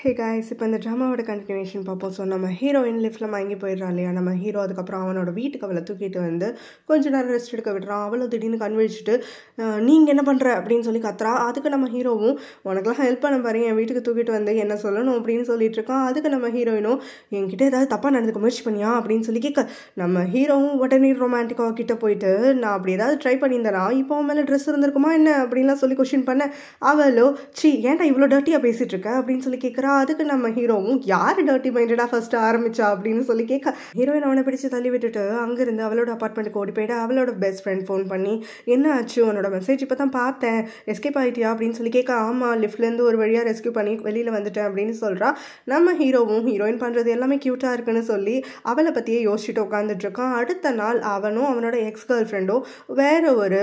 ஹே guys இப்போ இந்த ட்ராமாவோட கண்டினியூஷன் பார்ப்போம். ஸோ நம்ம ஹீரோயின் லிஃப்ட்டில் மயங்கி போயிடுறான் இல்லையா? நம்ம ஹீரோ அதுக்கப்புறம் அவனோட வீட்டுக்கு அவளை தூக்கிட்டு வந்து கொஞ்ச நேரம் ரெஸ்ட் எடுக்க விடுறான். அவளும் திடீர்னு கண்விழிச்சிட்டு நீங்கள் என்ன பண்ணுற அப்படின்னு சொல்லி கத்துறா. அதுக்கு நம்ம ஹீரோவும் உனக்குலாம் ஹெல்ப் பண்ண பாரு என் வீட்டுக்கு தூக்கிட்டு வந்து என்ன சொல்லணும்? அப்படின்னு சொல்லிட்டு இருக்கான். அதுக்கு நம்ம ஹீரோயினும் என்கிட்ட ஏதாவது தப்பாக நடந்துக்க முயற்சி பண்ணியா? அப்படின்னு சொல்லி கேட்க நம்ம ஹீரோவும் உடனே ரொமான்டிக்காக கிட்டே போயிட்டு நான் அப்படி ஏதாவது ட்ரை பண்ணியிருந்தேனா இப்போ அவன் மேலே ட்ரெஸ் இருந்திருக்குமா என்ன? அப்படின்லாம் சொல்லி கொஷின் பண்ண. அவளோ சி ஏன்டா இவ்வளோ டர்ட்டியாக பேசிட்டு இருக்க? அப்படின்னு சொல்லி கேட்குறா அதுக்கு நம்ம ஹீரோவும் யார் டர்ட்டி மைண்டடாக ஃபஸ்ட்டு ஆரம்பிச்சா அப்படின்னு சொல்லி கேட்க ஹீரோயின் அவனை பிடிச்சி தள்ளி விட்டுட்டு அங்கேருந்து அவளோட அப்பார்ட்மெண்ட்டுக்கு ஓடி போயிட்டு அவளோட பெஸ்ட் ஃப்ரெண்ட் ஃபோன் பண்ணி என்ன ஆச்சு? உன்னோட மெசேஜ் இப்போ தான் பார்த்தேன். எஸ்கேப் ஆகிட்டியா அப்படின்னு சொல்லி கேட்க ஆமாம் லிஃப்ட்லேருந்து ஒரு வழியாக ரெஸ்கியூ பண்ணி வெளியில் வந்துட்டேன் அப்படின்னு சொல்கிறா நம்ம ஹீரோவும் ஹீரோயின் பண்ணுறது எல்லாமே க்யூட்டாக இருக்குன்னு சொல்லி அவளை பற்றியே யோசிச்சுட்டு உட்காந்துட்ருக்கான் அடுத்த நாள் அவனும் அவனோட எக்ஸ் கேர்ள் ஃப்ரெண்டும் வேறு ஒரு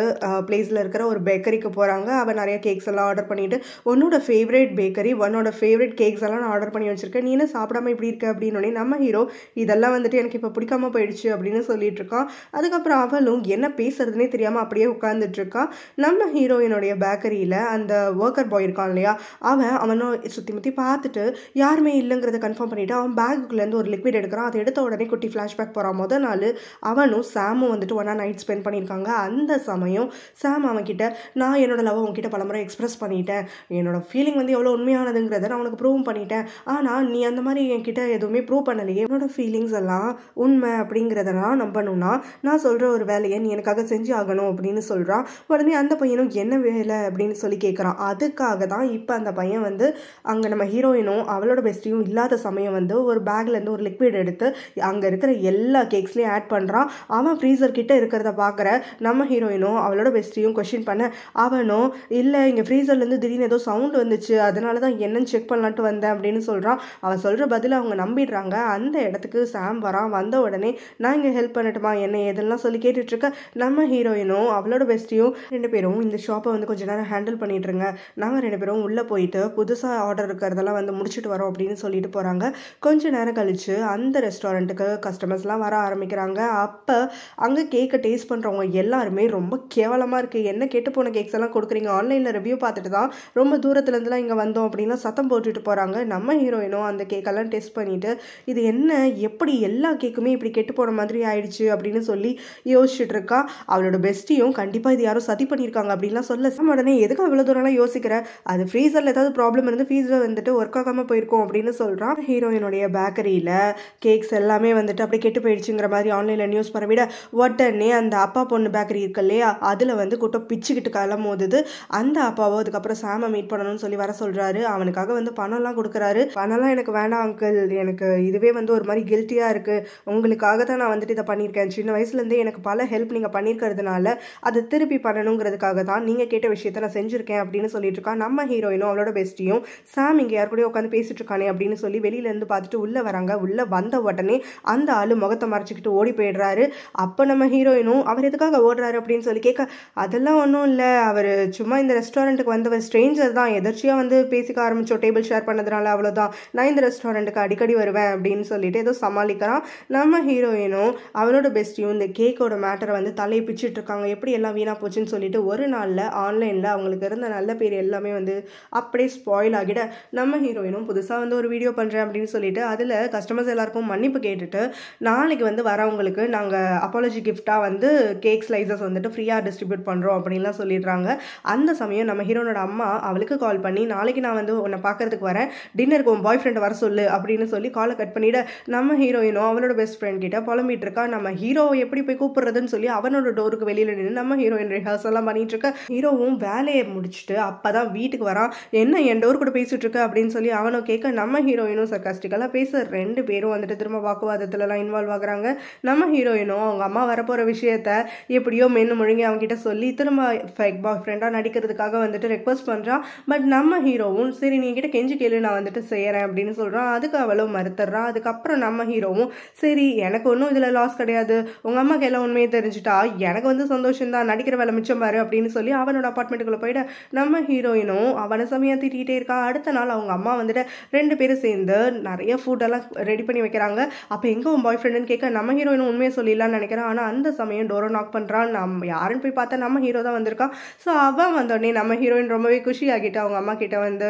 பிளேஸில் இருக்கிற ஒரு பேக்கரிக்கு போகிறாங்க அவன் நிறைய கேக்ஸ் எல்லாம் ஆர்டர் பண்ணிட்டு உன்னோட ஃபேவரேட் பேக்கரி உன்னோட கேக் கேக்ஸ் எல்லாம் நான் ஆர்டர் பண்ணி வச்சிருக்கேன். நீ என்ன சாப்பிடாம இப்படி இருக்க அப்படின்னு நம்ம ஹீரோ இதெல்லாம் வந்துட்டு எனக்கு இப்போ பிடிக்காம போயிடுச்சு அப்படின்னு சொல்லிட்டு இருக்கான். அதுக்கப்புறம் அவளும் என்ன பேசுறதுனே தெரியாமல் அப்படியே உட்காந்துட்டு இருக்கான். நம்ம ஹீரோயினுடைய பேக்கரியில் அந்த ஒர்க்கர் பாய் இருக்கான் இல்லையா அவன் அவனை சுற்றி முற்றி பார்த்துட்டு யாருமே இல்லைங்கிறத கன்ஃபார்ம் பண்ணிட்டு அவன் பேக்குள்ளேருந்து ஒரு லிக்விட் எடுக்கிறான். அதை எடுத்த உடனே குட்டி ஃப்ளாஷ்பேக் போகிறான் முதல் நாள் அவனும் சாமும் வந்துட்டு ஒன்றா நைட் ஸ்பெண்ட் பண்ணியிருக்காங்க. அந்த சமயம் சாம் அவன்கிட்ட நான் என்னோட லவ் உங்ககிட்ட பலமுறை எக்ஸ்பிரஸ் பண்ணிட்டேன். என்னோட ஃபீலிங் வந்து எவ்வளோ உண்மையானதுங்கிறத நான் உனக்கு ப்ரூவ் பண்ணிட்டேன். ஆனால் நீ அந்த மாதிரி என்கிட்ட எதுவுமே ப்ரூவ் பண்ணலையே. என்னோட ஃபீலிங்ஸ் எல்லாம் உண்மை அப்படிங்கிறதெல்லாம் நம்பணும்னா நான் சொல்கிற ஒரு வேலையை நீ எனக்காக செஞ்சு ஆகணும் அப்படின்னு சொல்கிறான் உடனே அந்த பையனும் என்ன வேலை? அப்படின்னு சொல்லி கேட்குறான் அதுக்காக தான் இப்போ அந்த பையன் வந்து அங்கே நம்ம ஹீரோயினும் அவளோட பெஸ்ட்டையும் இல்லாத சமயம் வந்து ஒரு பேக்லேருந்து ஒரு லிக்விட் எடுத்து அங்கே இருக்கிற எல்லா கேக்ஸ்லேயும் ஆட் பண்ணுறான் அவன் ஃப்ரீசர் கிட்ட இருக்கிறத பார்க்குற நம்ம ஹீரோயினும் அவளோட பெஸ்ட்டையும் கொஷின் பண்ண அவனும் இல்லை இங்கே ஃப்ரீசர்லேருந்து திடீர்னு ஏதோ சவுண்ட் வந்துச்சு. அதனால தான் என்னன்னு செக் பண்ணலான்ட்டு வந்தேன் அப்படின்னு சொல்கிறான் அவன் சொல்கிற பதில் அவங்க நம்பிடுறாங்க. அந்த இடத்துக்கு சாம் வரான். வந்த உடனே நான் இங்கே ஹெல்ப் பண்ணட்டுமா? என்ன எதெல்லாம் சொல்லி கேட்டுட்ருக்க? நம்ம ஹீரோயினும் அவளோட பெஸ்ட்டையும் ரெண்டு பேரும் இந்த ஷாப்பை வந்து கொஞ்ச நேரம் ஹேண்டில் பண்ணிட்டுருங்க நாங்கள் ரெண்டு பேரும் உள்ளே போயிட்டு புதுசாக ஆர்டர் இருக்கிறதெல்லாம் வந்து முடிச்சுட்டு வரோம் அப்படின்னு சொல்லிட்டு போகிறாங்க கொஞ்ச நேரம் கழித்து அந்த ரெஸ்டாரண்ட்டுக்கு கஸ்டமர்ஸ்லாம் வர ஆரம்பிக்கிறாங்க. அப்போ அங்கே கேக்கை டேஸ்ட் பண்ணுறவங்க எல்லாருமே ரொம்ப கேவலமாக இருக்குது என்ன கேட்டு போன கேக்ஸ் எல்லாம் கொடுக்குறீங்க? ஆன்லைனில் ரிவ்யூ பார்த்துட்டு தான் ரொம்ப தூரத்துலேருந்துலாம் இங்கே வந்தோம் அப்படின்னா சத்தம் போட்டுட்டு போகிறாங்க நம்ம ஹீரோயினும் அந்த கேக்கெல்லாம் டெஸ்ட் பண்ணிவிட்டு இது என்ன எப்படி எல்லா கேக்குமே இப்படி கெட்டு போன மாதிரி ஆயிடுச்சு அப்படின்னு சொல்லி யோசிச்சுட்டு இருக்கா. அவளோட பெஸ்ட்டையும் கண்டிப்பாக இது யாரும் சதி பண்ணியிருக்காங்க அப்படின்லாம் சொல்ல சாம் உடனே எதுக்கு அவ்வளோ தூரம்லாம் யோசிக்கிற? அது ஃப்ரீசரில் ஏதாவது ப்ராப்ளம் இருந்து ஃப்ரீசரில் வந்துட்டு ஒர்க் ஆகாமல் போயிருக்கோம் அப்படின்னு சொல்கிறான் ஹீரோயினுடைய பேக்கரியில் கேக்ஸ் எல்லாமே வந்துட்டு அப்படியே கெட்டு போயிடுச்சுங்கிற மாதிரி ஆன்லைனில் நியூஸ் பரவிட உடனே அந்த அப்பா பொண்ணு பேக்கரி இருக்கு இல்லையா அதில் வந்து கூட்டம் பிச்சுக்கிட்டு கிளம்போது அந்த அப்பாவோ அதுக்கப்புறம் சாமை மீட் பண்ணணும்னு சொல்லி வர சொல்கிறாரு அவனுக்காக வந்து பணம்லாம் கொடுக்குறாரு. பணம்லாம் எனக்கு வேண்டாம் அங்கிள் எனக்கு இதுவே வந்து ஒரு மாதிரி கில்ட்டியாக இருக்குது உங்களுக்காக தான் நான் வந்துட்டு இதை பண்ணியிருக்கேன். சின்ன வயசுலேருந்தே எனக்கு பல ஹெல்ப் நீங்கள் பண்ணியிருக்கிறதுனால அதை திருப்பி பண்ணணுங்கிறதுக்காக தான் நீங்கள் கேட்ட விஷயத்த நான் செஞ்சுருக்கேன் அப்படின்னு சொல்லிட்டு இருக்கான். நம்ம ஹீரோயினும் அவளோட பெஸ்ட்டையும் சாம் இங்கே யார் கூட உட்காந்து பேசிட்டு இருக்கானே அப்படின்னு சொல்லி வெளியிலேருந்து பார்த்துட்டு உள்ளே வராங்க. உள்ளே வந்த உடனே அந்த ஆள் முகத்தை மறைச்சிக்கிட்டு ஓடி போயிடுறாரு. அப்போ நம்ம ஹீரோயினும் அவர் எதுக்காக ஓடுறாரு அப்படின்னு சொல்லி கேட்க அதெல்லாம் ஒன்றும் இல்லை. அவர் சும்மா இந்த ரெஸ்டாரண்ட்டுக்கு வந்தவர் ஸ்ட்ரேஞ்சர் தான். எதர்ச்சியாக வந்து பேசிக்க ஆரம்பிச்சோம் டேபிள் ஷேர் பண்ண பண்ணதுனால அவ்வளோதான் நான் இந்த ரெஸ்டாரண்ட்டுக்கு அடிக்கடி வருவேன் அப்படின்னு சொல்லிட்டு ஏதோ சமாளிக்கிறான். நம்ம ஹீரோயினும் அவனோட பெஸ்ட்டையும் இந்த கேக்கோட மேட்டரை வந்து தலையை பிச்சுட்டு இருக்காங்க. எப்படி எல்லாம் வீணாக போச்சுன்னு சொல்லிட்டு ஒரு நாளில் ஆன்லைனில் அவங்களுக்கு இருந்த நல்ல பேர் எல்லாமே வந்து அப்படியே ஸ்பாயில் ஆகிட. நம்ம ஹீரோயினும் புதுசாக வந்து ஒரு வீடியோ பண்ணுறேன் அப்படின்னு சொல்லிட்டு அதில் கஸ்டமர்ஸ் எல்லாருக்கும் மன்னிப்பு கேட்டுட்டு நாளைக்கு வந்து வரவங்களுக்கு நாங்கள் அப்பாலஜி கிஃப்டாக வந்து கேக் ஸ்லைசஸ் வந்துட்டு ஃப்ரீயாக டிஸ்ட்ரிபியூட் பண்ணுறோம் அப்படின்லாம் சொல்லிடுறாங்க. அந்த சமயம் நம்ம ஹீரோனோட அம்மா அவளுக்கு கால் பண்ணி நாளைக்கு நான் வந்து உன்னை பார்க்கறதுக்கு வரேன். டின்னருக்கு உன் பாய் ஃப்ரெண்டை வர சொல்லு அப்படின்னு சொல்லி காலை கட் பண்ணிவிட நம்ம ஹீரோயினும் அவளோட பெஸ்ட் ஃப்ரெண்ட் கிட்ட புலம்பிட்டு இருக்கா நம்ம ஹீரோவை எப்படி போய் கூப்பிடுறதுன்னு சொல்லி அவனோட டோருக்கு வெளியில் நின்று நம்ம ஹீரோயின் ரிஹர்சல் எல்லாம் பண்ணிட்டு இருக்க. ஹீரோவும் வேலையை முடிச்சுட்டு அப்பதான் வீட்டுக்கு வரான். என்ன என் டோர் கூட பேசிட்டு இருக்க அப்படின்னு சொல்லி அவனும் கேட்க நம்ம ஹீரோயினும் சர்க்காஸ்டிக்கலாக பேச. ரெண்டு பேரும் வந்துட்டு திரும்ப வாக்குவாதத்துலலாம் இன்வால்வ் ஆகுறாங்க. நம்ம ஹீரோயினும் அவங்க அம்மா வரப்போகிற விஷயத்த எப்படியோ மென்னு முழுங்கி அவங்ககிட்ட சொல்லி திரும்ப ஃபேக் பாய் ஃப்ரெண்டாக நடிக்கிறதுக்காக வந்துட்டு ரெக்வஸ்ட் பண்ணுறான் பட் நம்ம ஹீரோவும் சரி நீ கிட்ட கெஞ்சி கேளு நான் வந்துட்டு செய்கிறேன் அப்படின்னு சொல்கிறான் அதுக்கு அவளும் மறுத்துறான் அதுக்கப்புறம் நம்ம ஹீரோவும் சரி எனக்கு ஒன்றும் இதில் லாஸ் கிடையாது. உங்கள் அம்மாக்கு எல்லாம் உண்மையை தெரிஞ்சுட்டா? எனக்கு வந்து சந்தோஷம் தான் நடிக்கிற வேலை மிச்சம் பாரு அப்படின்னு சொல்லி அவனோட அப்பார்ட்மெண்ட்டுக்குள்ளே போயிட்டு நம்ம ஹீரோயினும் அவனை சமயம் திட்டிகிட்டே இருக்கா. அடுத்த நாள் அவங்க அம்மா வந்துட்டு ரெண்டு பேரும் சேர்ந்து நிறைய ஃபுட்டெல்லாம் ரெடி பண்ணி வைக்கிறாங்க. அப்போ எங்கே உன் பாய் ஃப்ரெண்டுன்னு கேட்க நம்ம ஹீரோயினும் உண்மையை சொல்லிடலாம்னு நினைக்கிறேன். ஆனால் அந்த சமயம் டோரோ நாக் பண்ணுறான் நம்ம யாருன்னு போய் பார்த்தா நம்ம ஹீரோ தான் வந்திருக்கான். ஸோ அவன் வந்தோடனே நம்ம ஹீரோயின் ரொம்பவே குஷி ஆகிட்டு அவங்க அம்மா கிட்ட வந்து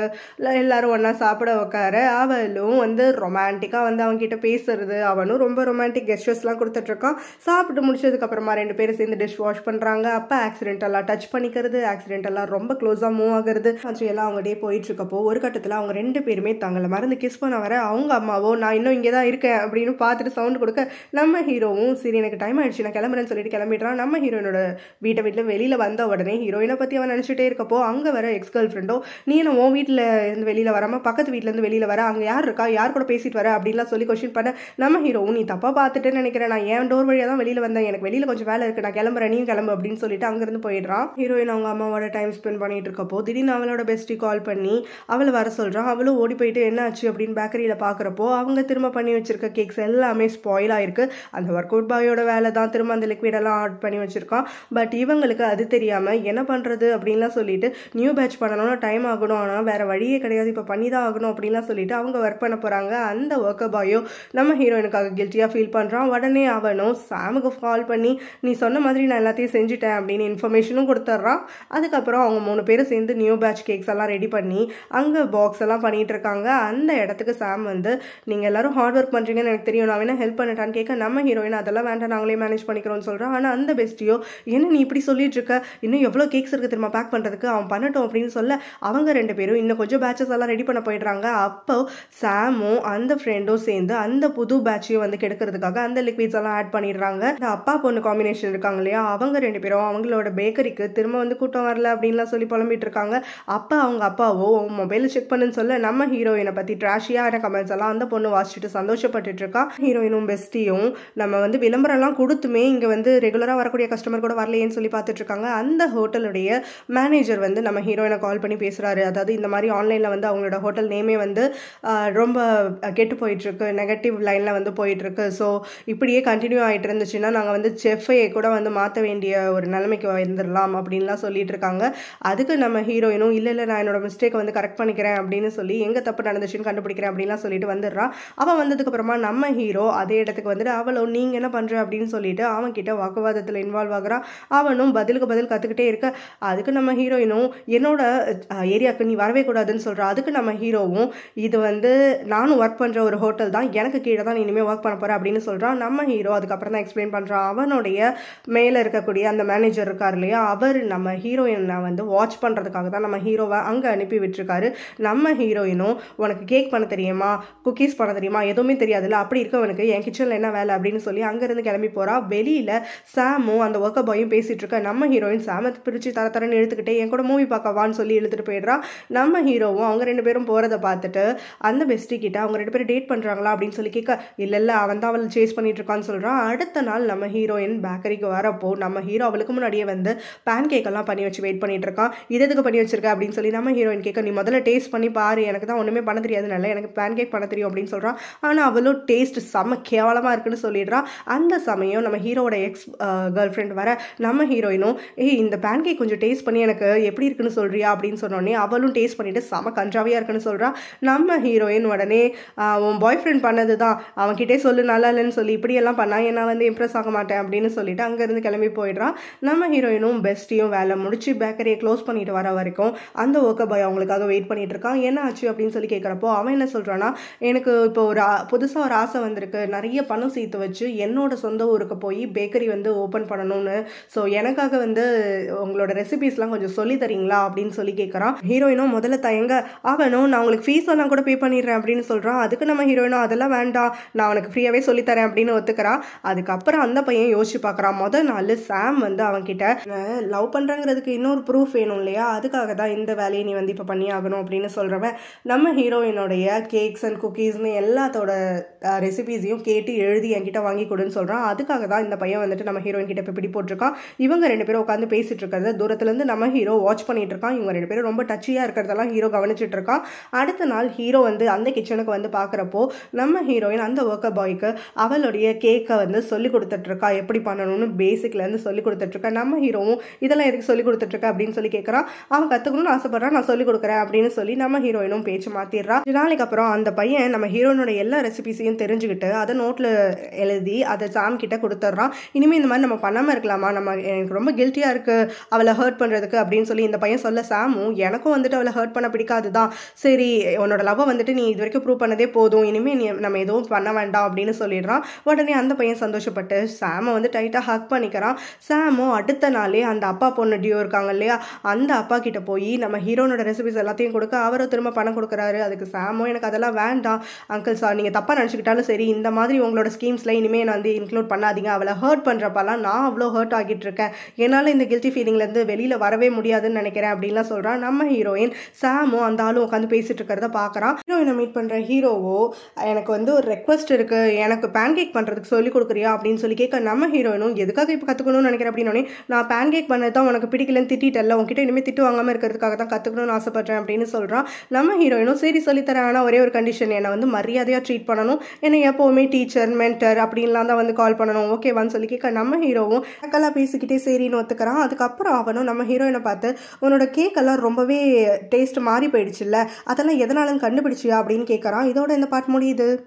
எல்லாரும் ஒன்றா எல்லாம் சாப்பிட உட்கார அவளும் வந்து ரொமான்டிக்காக வந்து அவங்ககிட்ட பேசுறது அவனும் ரொம்ப ரொமான்டிக் கெஸ்டர்ஸ்லாம் கொடுத்துட்ருக்கான். சாப்பிட்டு முடிச்சதுக்கு அப்புறமா ரெண்டு பேரும் சேர்ந்து டிஷ் வாஷ் பண்ணுறாங்க அப்போ ஆக்சிடென்டெல்லாம் டச் பண்ணிக்கிறது ஆக்சிடென்டெல்லாம் ரொம்ப க்ளோஸாக மூவ் ஆகுறது. அது எல்லாம் அவங்க டே போயிட்டு இருக்கப்போ ஒரு கட்டத்தில் அவங்க ரெண்டு பேருமே தங்களை மறந்து கிஸ் பண்ண வர அவங்க அம்மாவோ நான் இன்னும் இங்கே தான் இருக்கேன் அப்படின்னு பார்த்துட்டு சவுண்ட் கொடுக்க நம்ம ஹீரோவும் சரி எனக்கு டைம் ஆயிடுச்சு நான் கிளம்புறேன்னு சொல்லிட்டு கிளம்பிடுறான். நம்ம ஹீரோயினோட வீட்டை வீட்டில் வெளியில் வந்த உடனே ஹீரோயினை பற்றி அவன் நினச்சிட்டே இருக்கப்போ அங்கே வர எக்ஸ் கேர்ள் ஃப்ரெண்டோ நீ என்ன உன் வீட்டில் இருந்து வெளியில் வராமல் பக்கத்து வீட்டிலேருந்து வெளியில் வர அங்கே யார் இருக்கா யார் கூட பேசிட்டு வர அப்படின்லாம் சொல்லி கொஷின் பண்ண நம்ம ஹீரோ நீ தப்பாக பார்த்துட்டு நினைக்கிறேன். நான் ஏன் டோர் வழியாக தான் வெளியில் வந்தேன்? எனக்கு வெளியில் கொஞ்சம் வேலை இருக்குது நான் கிளம்புறேன். நீ கிளம்பு அப்படின்னு சொல்லிட்டு அங்கேருந்து போயிடுறான். ஹீரோயின் அவங்க அம்மாவோட டைம் ஸ்பெண்ட் பண்ணிட்டு இருக்கப்போ திடீர்னு அவளோட பெஸ்ட்டி கால் பண்ணி அவளை வர சொல்கிறான் அவளும் ஓடி போயிட்டு என்ன ஆச்சு? அப்படின்னு பேக்கரியில் பார்க்குறப்போ அவங்க திரும்ப பண்ணி வச்சிருக்க கேக்ஸ் எல்லாமே ஸ்பாயில் ஆயிருக்கு. அந்த ஒர்க் அவுட் பாயோட வேலை தான் திரும்ப அந்த லிக்விட் எல்லாம் ஆட் பண்ணி வச்சிருக்கான். பட் இவங்களுக்கு அது தெரியாமல் என்ன பண்ணுறது அப்படின்லாம் சொல்லிட்டு நியூ பேட்ச் பண்ணணும்னா டைம் ஆகணும். ஆனால் வேற வழியே கிடையாது. இப்போ பண்ணி தான் ஆகணும் அப்படின்லாம் சொல்லிட்டு அவங்க ஒர்க் பண்ண போகிறாங்க அந்த ஒர்க்கர் பாயோ நம்ம ஹீரோயினுக்காக கில்ட்டியாக ஃபீல் பண்ணுறான் உடனே அவனும் சாமுக்கு கால் பண்ணி நீ சொன்ன மாதிரி நான் எல்லாத்தையும் செஞ்சுட்டேன் அப்படின்னு இன்ஃபர்மேஷனும் கொடுத்துட்றான். அதுக்கப்புறம் அவங்க மூணு பேரும் சேர்ந்து நியூ பேட்ச் கேக்ஸ் எல்லாம் ரெடி பண்ணி அங்கே பாக்ஸ் எல்லாம் பண்ணிட்டு இருக்காங்க. அந்த இடத்துக்கு சாம் வந்து நீங்கள் எல்லாரும் ஹார்ட் ஒர்க் பண்ணுறீங்கன்னு எனக்கு தெரியும். நான் வேணா ஹெல்ப் பண்ணிட்டான்னு கேட்க நம்ம ஹீரோயின் அதெல்லாம் வேண்டாம். நாங்களே மேனேஜ் பண்ணிக்கிறோம்னு சொல்கிறோம் ஆனால் அந்த பெஸ்ட்டியோ என்ன நீ இப்படி சொல்லிட்டு இருக்க? இன்னும் எவ்வளோ கேக்ஸ் இருக்கு தெரியுமா? பேக் பண்ணுறதுக்கு அவன் பண்ணட்டும் அப்படின்னு சொல்ல அவங்க ரெண்டு பேரும் இன்னும் கொஞ்சம் பேட்சஸ் எல்லாம் ரெடி பண்ண போயிடுறாங்க. அப்போ சாமும் அந்த ஃப்ரெண்டும் சேர்ந்து அந்த புது பேட்சையும் வந்து கெடுக்கிறதுக்காக அந்த லிக்விட்ஸ் எல்லாம் ஆட் பண்ணிடுறாங்க. இந்த அப்பா பொண்ணு காம்பினேஷன் இருக்காங்க இல்லையா? அவங்க ரெண்டு பேரும் அவங்களோட பேக்கரிக்கு திரும்ப வந்து கூட்டம் வரல அப்படின்லாம் சொல்லி புலம்பிட்டு இருக்காங்க. அப்போ அவங்க அப்பாவோ மொபைல் செக் பண்ணுன்னு சொல்ல நம்ம ஹீரோயினை பற்றி ட்ராஷியான கமெண்ட்ஸ் எல்லாம் அந்த பொண்ணு வாசிச்சுட்டு சந்தோஷப்பட்டுட்டு இருக்கா. ஹீரோயினும் பெஸ்டியும் நம்ம வந்து விளம்பரம்லாம் கொடுத்துமே இங்கே வந்து ரெகுலராக வரக்கூடிய கஸ்டமர் கூட வரலையேன்னு சொல்லி பார்த்துட்டு இருக்காங்க. அந்த ஹோட்டலுடைய மேனேஜர் வந்து நம்ம ஹீரோயினை கால் பண்ணி பேசுகிறாரு அதாவது இந்த மாதிரி ஆன்லைனில் வந்து அவங்களோட ஹோட்டல் நேமே வந்து ரொம்ப கெட்டு போயிட்டுருக்கு. நெகட்டிவ் லைனில் வந்து போயிட்டுருக்கு. ஸோ இப்படியே கண்டினியூ ஆகிட்டு இருந்துச்சுன்னா நாங்கள் வந்து செஃப்பையை கூட வந்து மாற்ற வேண்டிய ஒரு நிலைமைக்கு வந்துடலாம் அப்படின்லாம் சொல்லிட்டு இருக்காங்க. அதுக்கு நம்ம ஹீரோயினும் இல்லை இல்லை நான் என்னோட மிஸ்டேக்கை வந்து கரெக்ட் பண்ணிக்கிறேன் அப்படின்னு சொல்லி எங்கே தப்பு நடந்துச்சுன்னு கண்டுபிடிக்கிறேன் அப்படின்லாம் சொல்லிட்டு வந்துடுறான் அவன் வந்ததுக்கப்புறமா நம்ம ஹீரோ அதே இடத்துக்கு வந்துட்டு அவளும் நீங்கள் என்ன பண்ணுற அப்படின்னு சொல்லிட்டு அவன் கிட்ட வாக்குவாதத்தில் இன்வால்வ் ஆகுறான் அவனும் பதிலுக்கு பதில் கற்றுக்கிட்டே இருக்க அதுக்கு நம்ம ஹீரோயினும் என்னோட ஏரியாவுக்கு நீ வரவே கூடாதுன்னு சொல்கிறா அதுக்கு நம்ம ஹீரோவும் இது வந்து நானும் ஒர்க் பண்ணுற ஒரு ஹோட்டல் தான் எனக்கு கீழே தான் இனிமேல் ஒர்க் பண்ண போகிறேன் அப்படின்னு சொல்கிறான் நம்ம ஹீரோ அதுக்கப்புறம் தான் எக்ஸ்பிளைன் பண்ணுறான் அவனுடைய மேலே இருக்கக்கூடிய அந்த மேனேஜர் இருக்கார் இல்லையா அவர் நம்ம ஹீரோயினை வந்து வாட்ச் பண்ணுறதுக்காக தான் நம்ம ஹீரோவை அங்கே அனுப்பி விட்டுருக்காரு. நம்ம ஹீரோயினும் உனக்கு கேக் பண்ண தெரியுமா? குக்கீஸ் பண்ண தெரியுமா? எதுவுமே தெரியாதுல்ல அப்படி இருக்கவனுக்கு என் கிச்சனில் என்ன வேலை அப்படின்னு சொல்லி அங்கேருந்து கிளம்பி போகிறா வெளியில் சாமும் அந்த ஒர்க்கர் பாயும் பேசிகிட்டு இருக்க நம்ம ஹீரோயின் சாமத்தை பிரித்து தர தரன்னு இழுத்துக்கிட்டே என் கூட மூவி பார்க்கவான்னு சொல்லி இழுத்துட்டு போயிடுறா. நம்ம ஹீரோவும் அவங்க ரெண்டு பேரும் போகிறத பார்த்துட்டு அந்த பெஸ்டி கிட்ட அவங்க ரெண்டு பேரும் டேட் பண்ணுறாங்களா அப்படின்னு சொல்லி கேட்க இல்லை இல்லை அவன் தான் அவள் சேஸ் பண்ணிட்டு இருக்கான்னு சொல்கிறான் அடுத்த நாள் நம்ம ஹீரோயின் பேக்கரிக்கு வரப்போ நம்ம ஹீரோ அவளுக்கு முன்னாடியே வந்து பேன் கேக் எல்லாம் பண்ணி வச்சு வெயிட் பண்ணிட்டு இருக்கான். இது எதுக்கு பண்ணி வச்சிருக்க? அப்படின்னு சொல்லி நம்ம ஹீரோயின் கேட்க நீ முதல்ல டேஸ்ட் பண்ணி பாரு. எனக்கு தான் ஒன்றுமே பண்ண தெரியாது நல்லா எனக்கு பேன் கேக் பண்ண தெரியும் அப்படின்னு சொல்கிறான் ஆனால் அவளும் டேஸ்ட் செம்ம கேவலமாக இருக்குன்னு சொல்லிடுறான் அந்த சமயம் நம்ம ஹீரோட எக்ஸ் கேர்ள் ஃப்ரெண்ட் வர நம்ம ஹீரோயினும் ஏய் இந்த பேன் கேக் கொஞ்சம் டேஸ்ட் பண்ணி எனக்கு எப்படி இருக்குன்னு சொல்றியா? அப்படின்னு சொன்னோடனே அவளும் டேஸ்ட் பண்ணிட்டு செம கன்றாவியாக இருக்குன்னு சொல்கிறா நம்ம ஹீரோயின் உடனே உன் பாய் ஃப்ரெண்ட் பண்ணது தான் அவன்கிட்டே சொல்லு நல்லா இல்லைன்னு சொல்லி இப்படியெல்லாம் பண்ணா என்ன வந்து இம்ப்ரெஸ் ஆக மாட்டேன்? அப்படின்னு சொல்லிட்டு அங்கேருந்து கிளம்பி போயிடுறான். நம்ம ஹீரோயினும் பெஸ்ட்டியும் வேலை முடிச்சு பேக்கரியை க்ளோஸ் பண்ணிட்டு வர வரைக்கும் அந்த ஒர்க்கர் பாய் அவங்களுக்காக வெயிட் பண்ணிட்டு இருக்கான். என்ன ஆச்சு? அப்படின்னு சொல்லி கேட்குறப்போ அவன் என்ன சொல்கிறான்னா எனக்கு இப்போ ஒரு புதுசாக ஒரு ஆசை வந்திருக்கு. நிறைய பணம் சேர்த்து வச்சு என்னோட சொந்த ஊருக்கு போய் பேக்கரி வந்து ஓப்பன் பண்ணணும்னு. ஸோ எனக்காக வந்து உங்களோட ரெசிபிஸ்லாம் கொஞ்சம் சொல்லி தரீங்களா? அப்படின்னு சொல்லி கேட்குறான் ஹீரோயினும் முதல்ல தயங்க அவனும் நான் உங்களுக்கு ஃபீஸ் எல்லாம் கூட பே பண்ணிடுறேன் அப்படின்னு சொல்கிறான் அதுக்கு நம்ம ஹீரோயினும் அதெல்லாம் வேண்டாம். நான் உனக்கு ஃப்ரீயாகவே சொல்லித்தரேன் அப்படின்னு ஒத்துக்கிறான் அதுக்கப்புறம் அந்த பையன் யோசிச்சு பார்க்குறான். முதல் நாள் சாம் வந்து அவன்கிட்ட லவ் பண்ணுறங்கிறதுக்கு இன்னொரு ப்ரூஃப் வேணும் இல்லையா? அதுக்காக தான் இந்த வேலையை நீ வந்து இப்போ பண்ணி ஆகணும் அப்படின்னு சொல்கிறவன் நம்ம ஹீரோயினுடைய கேக்ஸ் அண்ட் குக்கீஸ்னு எல்லாத்தோட ரெசிபீஸையும் கேட்டு எழுதி என்கிட்ட வாங்கி கொடுன்னு சொல்கிறான் அதுக்காக தான் இந்த பையன் வந்துட்டு நம்ம ஹீரோயின் கிட்ட இப்போ பிடி போட்டிருக்கான் இவங்க ரெண்டு பேரும் உட்காந்து பேசிட்டு இருக்கிறத தூரத்துலேருந்து நம்ம ஹீரோ வாட்ச் பண்ணிட்டு இருக்கான். இவங்க ரெண்டு பேரும் ரொம்ப டச்சியாக இருக்கிறதெல்லாம் ஹீரோ கவனிச்சிட்டு இருக்கான். அடுத்த நாள் ஹீரோ வந்து அந்த கிச்சனுக்கு வந்து பார்க்குறப்போ நம்ம ஹீரோயின் அந்த ஒர்க்கர் பாய்க்கு அவளுடைய கேக்கை வந்து சொல்லி கொடுத்துட்ருக்கா எப்படி பண்ணணும்னு பேசிக்லேருந்து சொல்லி கொடுத்துட்ருக்கா நம்ம ஹீரோவும் இதெல்லாம் எதுக்கு சொல்லி கொடுத்துட்ருக்க அப்படின்னு சொல்லி கேட்குறான் அவன் கற்றுக்கணும்னு ஆசைப்பட்றான் நான் சொல்லி கொடுக்குறேன் அப்படின்னு சொல்லி நம்ம ஹீரோயினும் பேச்சு மாற்றிடுறா நாளைக்கு அப்புறம் அந்த பையன் நம்ம ஹீரோனோட எல்லா ரெசிபிஸையும் தெரிஞ்சுக்கிட்டு அதை நோட்டில் எழுதி அதை சாம் கிட்ட கொடுத்துட்றான். இனிமேல் இந்த மாதிரி நம்ம பண்ணாமல் இருக்கலாமா? நம்ம எனக்கு ரொம்ப கில்ட்டியாக இருக்குது அவளை ஹர்ட் பண்ணுறதுக்கு அப்படின்னு சொல்லி இந்த பையன் சொல்ல சாமும் எனக்கும் வந்துட்டு அவளை ஹர்ட் பண்ண பிடிக்காது தான் சரி உன்னோட லவ்வை வந்துட்டு நீ இது வரைக்கும் ப்ரூவ் பண்ணதே போதும். இனிமேல் நீ நம்ம எதுவும் பண்ண வேண்டாம் அப்படின்னு சொல்லிடுறான். உடனே அந்த பையன் சந்தோஷப்பட்டு சாமை வந்து டைட்டாக ஹக் பண்ணிக்கிறான். சாமும் அடுத்த நாளே அந்த அப்பா பொண்ணு டியோ இருக்காங்க இல்லையா? அந்த அப்பா கிட்ட போய் நம்ம ஹீரோனோட ரெசிபிஸ் எல்லாத்தையும் கொடுக்க அவரும் திரும்ப பணம் கொடுக்குறாரு. அதுக்கு சாமும் எனக்கு அதெல்லாம் வேண்டாம். அங்கிள் சார் நீங்கள் தப்பாக நினச்சிக்கிட்டாலும் சரி இந்த மாதிரி உங்களோட ஸ்கீம்ஸில் இனிமேல் நான் வந்து இன்க்ளூட் பண்ணாதீங்க. அவளை ஹர்ட் பண்ணுறப்பெல்லாம் நான் அவ்வளோ ஹர்ட் ஆகிட்டு இருக்கேன். என்னால் இந்த கில்ட்டி ஃபீலிங்லேருந்து வெளியில் வரவே முடியாதுன்னு நினைக்கிறேன் அப்படின்லாம் சொல்கிறான் நம்ம ஹீரோயின் சாமும் அந்த ஆளும் உட்காந்து பேசிட்டு இருக்கிறத பார்க்குறான் ஹீரோயினை மீட் பண்ணுற ஹீரோவோ எனக்கு வந்து ஒரு ரெக்வஸ்ட் இருக்குது எனக்கு பேன் கேக் பண்ணுறதுக்கு சொல்லி கொடுக்குறியா அப்படின்னு சொல்லி கேட்க நம்ம ஹீரோயினும் எதுக்காக இப்போ கற்றுக்கணும்னு நினைக்கிறேன் அப்படின்னோடனே நான் பேன் கேக் பண்ணது தான் உனக்கு பிடிக்கலன்னு திட்டிட்டல உன்கிட்ட இனிமேல் திட்டு வாங்காமல் இருக்கிறதுக்காக தான் கற்றுக்கணும்னு ஆசைப்பட்றேன் அப்படின்னு சொல்கிறான் நம்ம ஹீரோயினும் சரி சொல்லித்தரேன் ஆனால் ஒரே ஒரு கண்டிஷன் என்னை வந்து மரியாதையாக ட்ரீட் பண்ணணும். என்னை எப்போவுமே டீச்சர் மென்டர் அப்படின்லாம் தான் வந்து கால் பண்ணணும். ஓகேவான்னு சொல்லி கேட்க நம்ம ஹீரோவும் அக்கெல்லாம் பேசிக்கிட்டே சரின்னு ஒத்துக்கிறான். அதுக்கப்புறம் அவனும் நம்ம ஹீரோயினை பார்த்து உன்னோட கேக் எல்லாம் ரொம்பவே டேஸ்ட் மாறி போயிடுச்சுல்ல. அதெல்லாம் எதனாலும் கண்டுபிடிச்சியா அப்படின்னு கேட்குறான் இதோட இந்த பாட்டு முடியுது.